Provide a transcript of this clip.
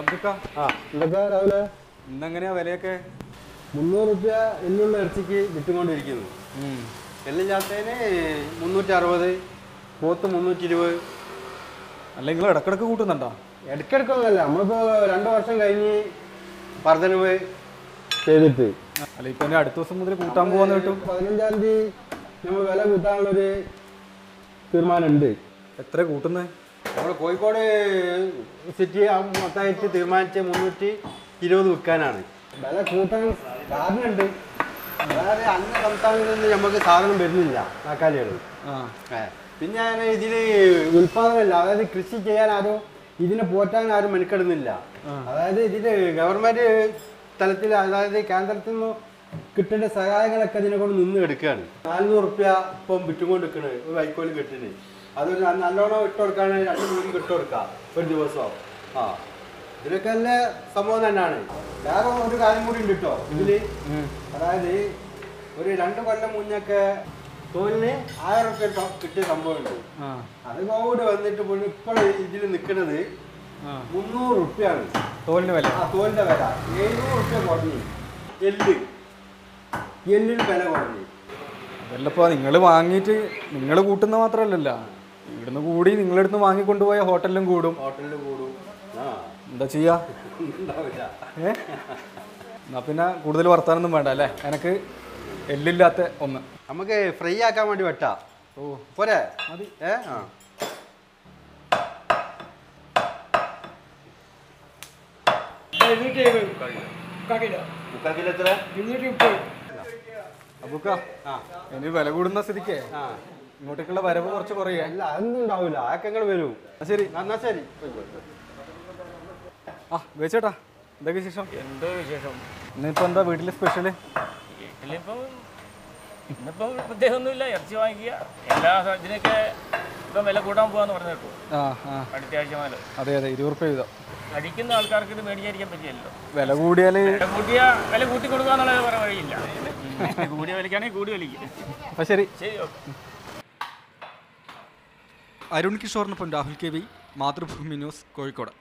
എന്തൊക്കെ രാവിലെ ഇന്നെങ്ങനെയാ വിലയൊക്കെ? മുന്നൂറ് റുപ്യ ഇന്നുള്ള ഇറച്ചിക്ക് വിറ്റുകൊണ്ടിരിക്കുന്നു. എല്ലില്ലാത്തതിന് മുന്നൂറ്റി അറുപത് പോത്ത് മുന്നൂറ്റി ഇരുപത് അല്ലെങ്കിൽ ഇടക്കിടക്ക് കൂട്ടുന്നുണ്ടോ? ഇടയ്ക്കിടയ്ക്കൊന്നുമല്ല നമ്മളിപ്പോ രണ്ട് വർഷം കഴിഞ്ഞ് വർധനവ് ചെയ്തിട്ട്. അല്ല ഇപ്പൊ അടുത്ത ദിവസം മുതൽ കൂട്ടാൻ പോവാന്ന് കിട്ടും. പതിനഞ്ചാം തീയതി നമ്മൾ വില കൂട്ടാനുള്ളൊരു തീരുമാനമുണ്ട്. എത്ര കൂട്ടുന്നത് നമ്മൾ കോഴിക്കോട് സിറ്റി മൊത്തമായിട്ട് തീരുമാനിച്ച മുന്നൂറ്റി ഇരുപത് വിൽക്കാനാണ്. വില കൂട്ടാൻ കാരണമുണ്ട്. അതായത് അന്യ സംസ്ഥാനങ്ങളിൽ നിന്ന് നമുക്ക് സാധനം വരുന്നില്ല തക്കാളികൾ ആ. പിന്നെ ഇതിൽ ഉൽപാദനമില്ല അതായത് കൃഷി ചെയ്യാൻ ആരും ഇതിനെ പോറ്റാൻ ആരും മെനക്കെടുന്നില്ല. അതായത് ഇതിൽ ഗവൺമെന്റ് തലത്തിൽ അതായത് കേന്ദ്രത്തിൽ നിന്ന് കിട്ടേണ്ട സഹായങ്ങളൊക്കെ ഇതിനെ കൊണ്ട് നിന്ന് എടുക്കുകയാണ് നാനൂറ് റുപ്യ ഇപ്പം വിറ്റുകൊണ്ട് നിൽക്കണത് ഒരു വൈക്കോൽ കെട്ടിന്. അതൊരു നല്ലോണം ഇട്ട് കൊടുക്കുകയാണെങ്കിൽ രണ്ട് മൂന്ന് ഇട്ട് കൊടുക്കാം. ഒരു ദിവസം. ആ. ഇതിലൊക്കെ നല്ല സംഭവം തന്നെയാണ് വേറെ ഒരു കാര്യം കൂടി ഉണ്ട് കേട്ടോ ഇതിൽ അതായത് ഒരു രണ്ട് കൊല്ലം മുന്നൊക്കെ തോലിന് ആയിരം റുപ്യ ട്ടോ- കിട്ടിയ സംഭവമുണ്ട്. അത് കോവിഡ് വന്നിട്ട് പോലും ഇപ്പോൾ ഇതിൽ നിൽക്കുന്നത് മുന്നൂറ് റുപ്യാണ് തോലിന്റെ വില. ആ തോലിന്റെ വില. എഴുന്നൂറ് റുപ്യ കുറഞ്ഞു. എല്ല്. എല്ലിന് വില കുറഞ്ഞു. അതല്ലപ്പോ നിങ്ങൾ വാങ്ങിയിട്ട് നിങ്ങൾ കൂട്ടുന്ന മാത്രമല്ലല്ലോ ഇവിടുന്ന് കൂടി നിങ്ങളടുത്ത് വാങ്ങിക്കൊണ്ടുപോയ ഹോട്ടലിലും കൂടും. ഹോട്ടലിൽ കൂടും. ആ. എന്താ ചെയ്യാ? ഏ? എന്നാ പിന്നെ കൂടുതൽ വർത്താനൊന്നും വേണ്ട അല്ലേ? എനക്ക് എല്ലില്ലാത്ത ഒന്ന്. നമുക്ക് ഫ്രൈ ആക്കാൻ വേണ്ടി വെട്ടാ. ഓ. പോരെ? മതി. ഏ? ആ. അബുക്ക ഇനി വില കൂടുന്ന സ്ഥിതിക്ക്? ആ. ഇങ്ങോട്ടേക്കുള്ള വരവ് കുറച്ച് കുറയേ. അല്ല അതൊന്നും ഉണ്ടാവില്ല അതൊക്കെ നിങ്ങൾ വരൂ. ആ, ശരി. എന്നാ ശരി. ആ വെച്ചേട്ടാ എന്തൊക്കെ വിശേഷം? എന്തോ വിശേഷം? ഇന്നിപ്പോ എന്താ വീട്ടിൽ സ്പെഷ്യൽ? വീട്ടിലിപ്പം ഇന്നിപ്പം പ്രത്യേകമൊന്നുമില്ല. ഇറച്ചി വാങ്ങിക്കുക. എല്ലാ ഇതിനൊക്കെ ഇപ്പം വില കൂട്ടാൻ പോവാന്ന് പറഞ്ഞു കേട്ടു. ആ ആ. അടുത്ത ആഴ്ച മുതൽ അതെ അതെ. ഇരുപത് റുപ്യ വീതം. കഴിക്കുന്ന ആൾക്കാർക്ക് ഇത് മേടിച്ചായിരിക്കാൻ പറ്റില്ലല്ലോ. വില കൂടിയാൽ വില കൂട്ടിയ വില കൂട്ടി കൊടുക്കുക എന്നുള്ളത് വേറെ വഴിയില്ല. കൂടിയ വിലക്കാണെങ്കിൽ കൂടി വിലയ്ക്ക്. അപ്പൊ ശരി. ശരി okay. Arun കിഷോറിനൊപ്പം Rahul K V Mathrubhumi news Kozhikode.